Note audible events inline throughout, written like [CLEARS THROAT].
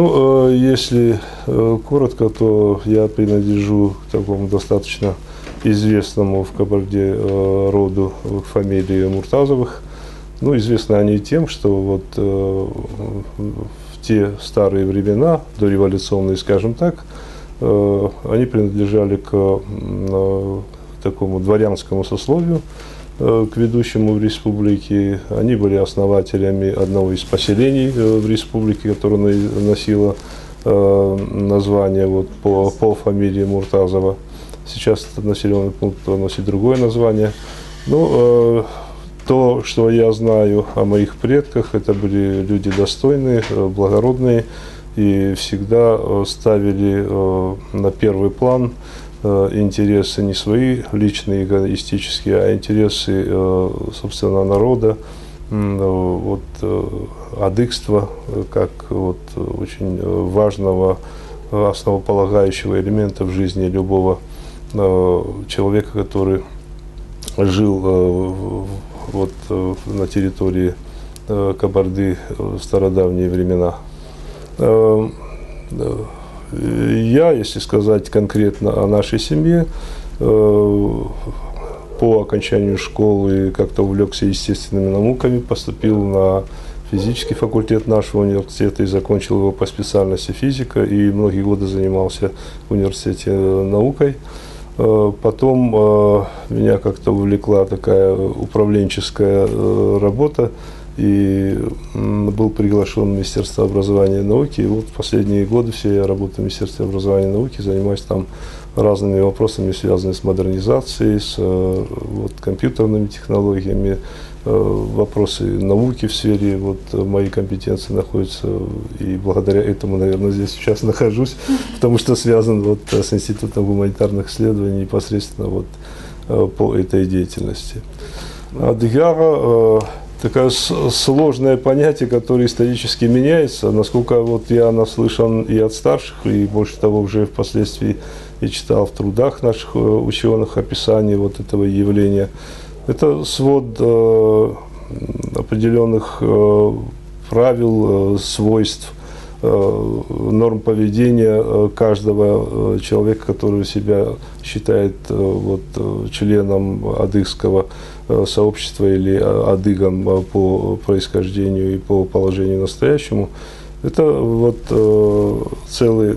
Ну, э, если э, коротко, то я принадлежу к такому достаточно известному в Кабарде э, роду фамилии Муртазовых. Ну, известны они тем, что вот в те старые времена, дореволюционные, скажем так, они принадлежали к такому дворянскому сословию, к ведущему в республике. Они были основателями одного из поселений э, в республике, которое носило э, название вот, по, по фамилии Муртазова. Сейчас этот населенный пункт носит другое название. Ну, то, что я знаю о моих предках, это были люди достойные, благородные и всегда ставили на первый план Э, интересы не свои личные, эгоистические, а интересы, э, собственно, народа, вот, э, адыгства, как вот, очень важного, основополагающего элемента в жизни любого человека, который жил вот, на территории Кабарды в стародавние времена. Я, если сказать конкретно о нашей семье, э, по окончанию школы как-то увлекся естественными науками, поступил на физический факультет нашего университета и закончил его по специальности физика и многие годы занимался в университете наукой. Э, потом э, меня как-то увлекла такая управленческая работа и был приглашен в Министерство образования и науки. И вот в последние годы все я работаю в Министерстве образования и науки, занимаюсь там разными вопросами, связанными с модернизацией, с э, вот, компьютерными технологиями, э, вопросы науки в сфере вот, моей компетенции находятся, и благодаря этому, наверное, здесь сейчас нахожусь, [LAUGHS] потому что связан вот, с Институтом гуманитарных исследований непосредственно вот, э, по этой деятельности. Адыгара такое сложное понятие, которое исторически меняется. Насколько вот я наслышан и от старших, и больше того уже впоследствии и читал в трудах наших э, ученых описание вот этого явления. Это свод э, определенных э, правил, свойств, норм поведения э, каждого человека, который себя считает вот, членом адыгского Э, сообщества или адыгам э, по происхождению и по положению настоящему. Это вот э, целый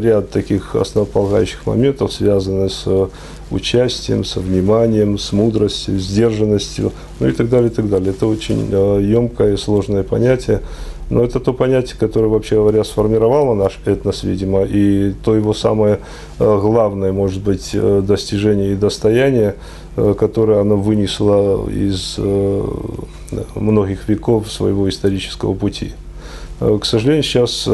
ряд таких основополагающих моментов, связанных с участием, со вниманием, с мудростью, сдержанностью, ну и так далее, и так далее. Это очень э, емкое и сложное понятие, но это то понятие, которое, вообще говоря, сформировало наш этнос, видимо, и то его самое э, главное, может быть, э, достижение и достояние, э, которое оно вынесло из многих веков своего исторического пути. К сожалению, сейчас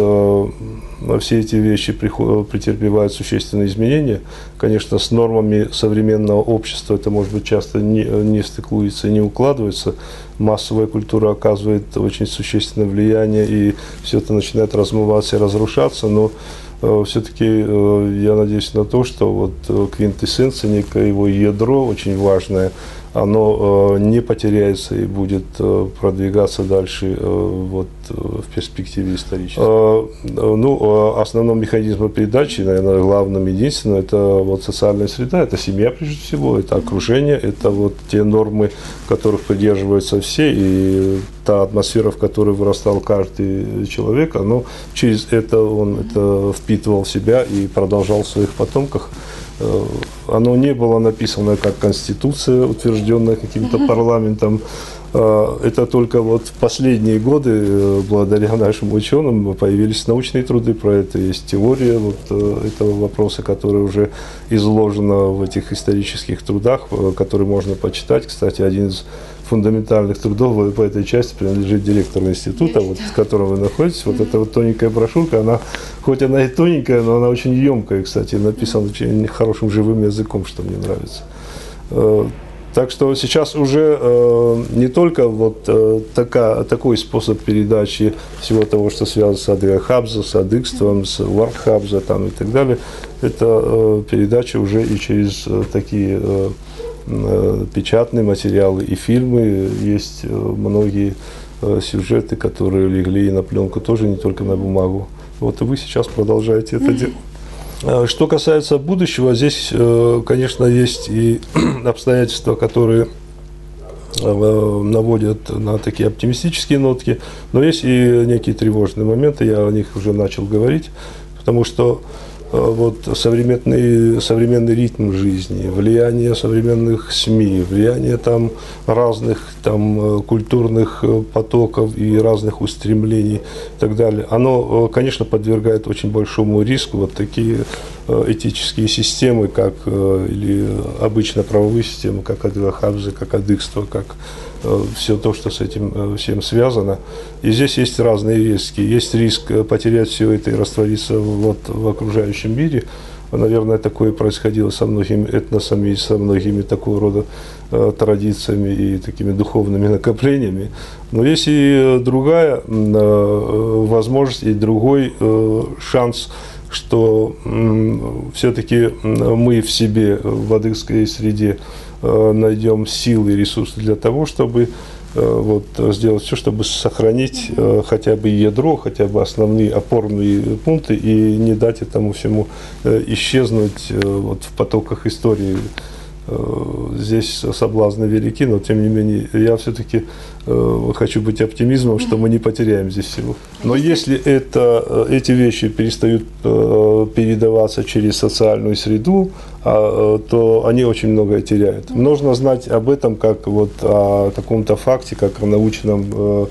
все эти вещи претерпевают существенные изменения. Конечно, с нормами современного общества это, может быть, часто не, не стыкуется, не укладывается. Массовая культура оказывает очень существенное влияние, и все это начинает размываться и разрушаться, но э, все-таки э, я надеюсь на то, что вот э, квинтэссенция, некое его ядро очень важное, оно э, не потеряется и будет э, продвигаться дальше э, вот, в перспективе исторической. Ну, основном механизмом передачи, наверное, главным, единственным, это вот социальная среда, это семья прежде всего, это окружение, это вот те нормы, которых придерживаются все, и та атмосфера, в которой вырастал каждый человек, оно через это он это впитывал в себя и продолжал в своих потомках. Э, оно не было написано как конституция, утвержденная каким-то парламентом. Э, это только вот в последние годы, э, благодаря нашим ученым, появились научные труды про это. Есть теория вот этого вопроса, которая уже изложена в этих исторических трудах, которые можно почитать. Кстати, один из фундаментальных трудов по этой части принадлежит директору института, вот, в котором вы находитесь. Вот эта вот тоненькая брошюрка, она, хоть она и тоненькая, но она очень емкая, кстати, написана очень хорошим живым языком, что мне нравится. Э, так что сейчас уже э, не только вот э, така, такой способ передачи всего того, что связано с Адыгахабза, с адыгством, с Вархабза там, и так далее, это э, передача уже и через э, такие Э, печатные материалы и фильмы, есть э, многие э, сюжеты, которые легли и на пленку, тоже не только на бумагу. Вот и вы сейчас продолжаете это делать. Что касается будущего, здесь, э, конечно, есть и [CLEARS THROAT] обстоятельства, которые э, наводят на такие оптимистические нотки, но есть и некие тревожные моменты, я о них уже начал говорить, потому что Э, вот современный, современный ритм жизни, влияние современных СМИ, влияние там разных там э, культурных э, потоков и разных устремлений и так далее, оно, конечно, подвергает очень большому риску. Вот такие этические системы, как или обычно правовые системы, как Адвахабзы, как Адыкство, как все то, что с этим всем связано. И здесь есть разные риски. Есть риск потерять все это и раствориться вот в окружающем мире. Наверное, такое происходило со многими этносами со многими такого рода э, традициями и такими духовными [LAUGHS] накоплениями. Но есть и другая э, возможность и другой э, шанс что все-таки мы в себе, в адыгской среде, Э, найдем силы и ресурсы для того, чтобы э, вот, сделать все, чтобы сохранить э, хотя бы ядро, хотя бы основные опорные пункты и не дать этому всему исчезнуть вот, в потоках истории здесь соблазны велики, но тем не менее я все-таки э, хочу быть оптимизмом, что мы не потеряем здесь всего. Но если это, э, эти вещи перестают передаваться через социальную среду, а, то они очень многое теряют. Нужно знать об этом как вот о каком-то факте, как о научном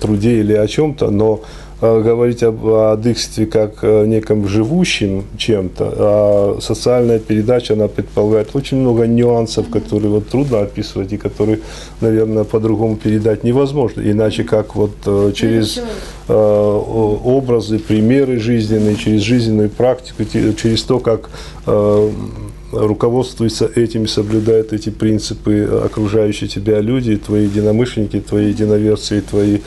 труде или о чем-то, но Э, говорить об адыгстве как о неком живущем чем-то, а социальная передача, она предполагает очень много нюансов, которые вот трудно описывать и которые, наверное, по-другому передать невозможно, иначе как вот э, через э, образы, примеры жизненные, через жизненную практику, через то, как руководствуются этими, соблюдают эти принципы окружающие тебя люди, твои единомышленники, твои единоверцы, твои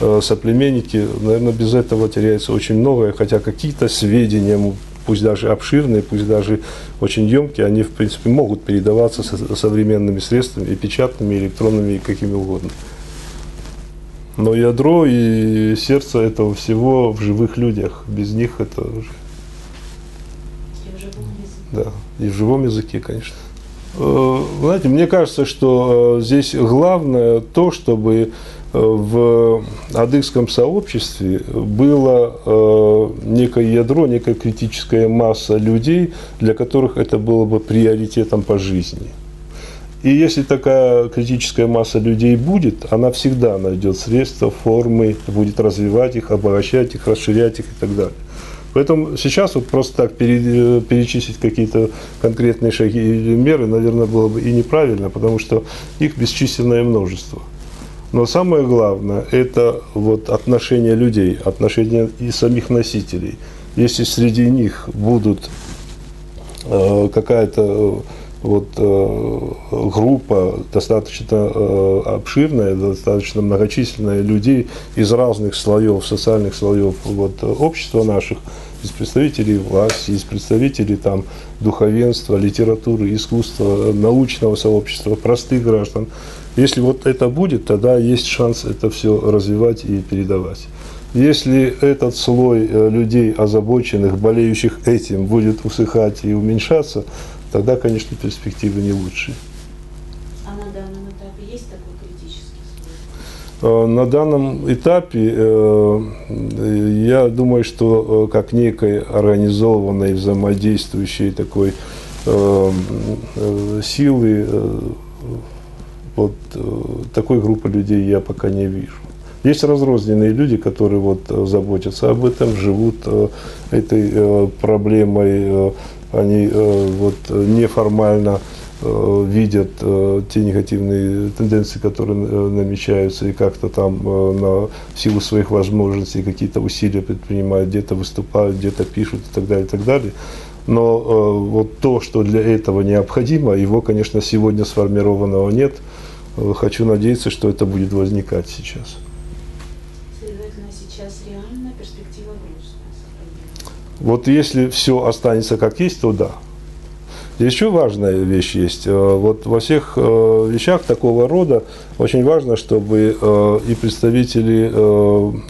э, соплеменники. Наверное, без этого теряется очень многое, хотя какие-то сведения, пусть даже обширные, пусть даже очень емкие, они, в принципе, могут передаваться современными средствами, и печатными, и электронными, и какими угодно. Но ядро и сердце этого всего в живых людях. Без них это... Да и в живом языке, конечно. Э, знаете, мне кажется, что э, здесь главное то, чтобы э, в адыгском сообществе было некое ядро, некая критическая масса людей, для которых это было бы приоритетом по жизни. И если такая критическая масса людей будет, она всегда найдет средства, формы, будет развивать их, обогащать их, расширять их и так далее. Поэтому сейчас вот просто так перечислить какие-то конкретные шаги или меры, наверное, было бы и неправильно, потому что их бесчисленное множество. Но самое главное – это вот отношения людей, отношения и самих носителей. Если среди них будут э, какая-то э, вот э, группа достаточно э, обширная, достаточно многочисленная людей из разных слоев, социальных слоев вот, общества наших, из представителей власти, из представителей там, духовенства, литературы, искусства, научного сообщества, простых граждан. Если вот это будет, тогда есть шанс это все развивать и передавать. Если этот слой э, людей, озабоченных, болеющих этим, будет усыхать и уменьшаться, тогда, конечно, перспективы не лучшие. Э, на данном этапе э, я думаю, что э, как некой организованной, взаимодействующей такой силы, вот такой группы людей я пока не вижу. Есть разрозненные люди, которые вот заботятся об этом, живут этой проблемой, они вот неформально Э, видят э, те негативные тенденции, которые э, намечаются, и как-то там на силу своих возможностей какие-то усилия предпринимают, где-то выступают, где-то пишут и так далее, и так далее. Но вот то, что для этого необходимо, его, конечно, сегодня сформированного нет. Хочу надеяться, что это будет возникать сейчас. Вот если все останется как есть, то да. Еще важная вещь есть. Э, Вот во всех э, вещах такого рода очень важно, чтобы э, и представители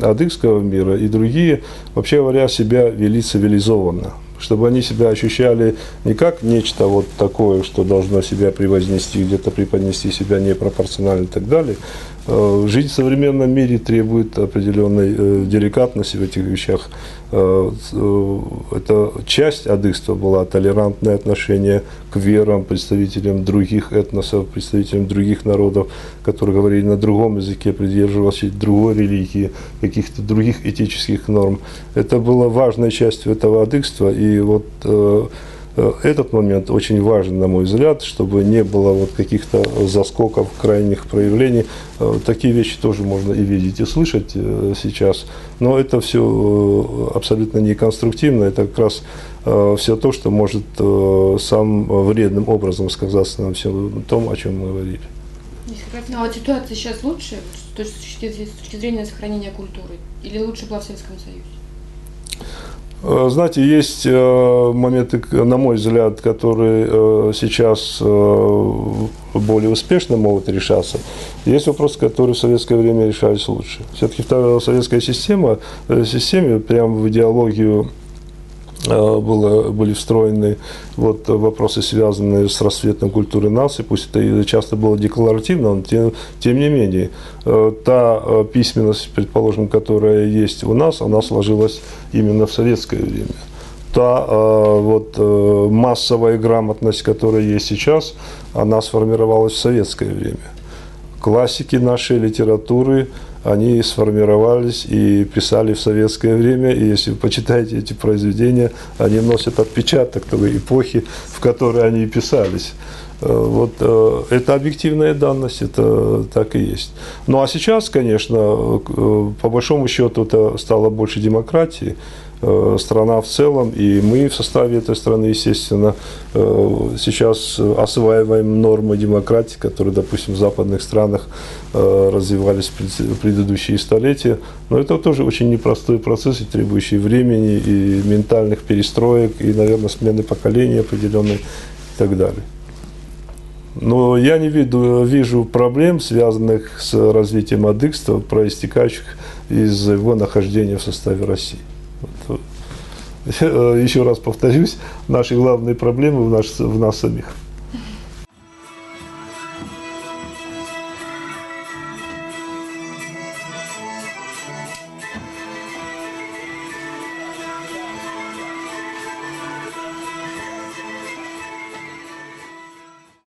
адыгского мира, и другие, вообще говоря, себя вели цивилизованно. Чтобы они себя ощущали не как нечто вот такое, что должно себя превознести, где-то преподнести себя непропорционально и так далее. Э, Жизнь в современном мире требует определенной э, деликатности в этих вещах. Э, Это часть адыгства была толерантное отношение к верам, представителям других этносов, представителям других народов, которые говорили на другом языке, придерживались другой религии, каких-то других этических норм. Это была важной частью этого адыгства, и вот этот момент очень важен, на мой взгляд, чтобы не было вот каких-то заскоков, крайних проявлений. Э, Такие вещи тоже можно и видеть, и слышать э, сейчас. Но это все абсолютно неконструктивно. Это как раз все то, что может э, самым вредным образом сказаться на всем том, о чем мы говорили. Ну, а вот ситуация сейчас лучше с точки, с точки зрения сохранения культуры? Или лучше была в Советском Союзе? Э, Знаете, есть э, моменты, на мой взгляд, которые э, сейчас более успешно могут решаться. Есть вопросы, которые в советское время решались лучше. Все-таки советская система, системе прямо в идеологию было, были встроены вот, вопросы, связанные с расцветом культуры нации, пусть это часто было декларативно, но тем, тем не менее, э, та э, письменность, предположим, которая есть у нас, она сложилась именно в советское время. Та э, вот, э, массовая грамотность, которая есть сейчас, она сформировалась в советское время классики нашей литературы, они сформировались и писали в советское время. И если вы почитаете эти произведения, они носят отпечаток той эпохи, в которой они писались. Э, Вот э, это объективная данность, это так и есть. Ну а сейчас, конечно, э, по большому счету это стало больше демократии, страна в целом, и мы в составе этой страны, естественно, э, сейчас осваиваем нормы демократии, которые, допустим, в западных странах э, развивались в пред- в предыдущие столетия. Но это тоже очень непростой процесс, и требующий времени, и ментальных перестроек, и, наверное, смены поколений определенной и так далее. Но я не виду, вижу проблем, связанных с развитием адыгства, проистекающих из его нахождения в составе России. Вот. [LAUGHS] Еще раз повторюсь, наши главные проблемы в нас, в нас самих.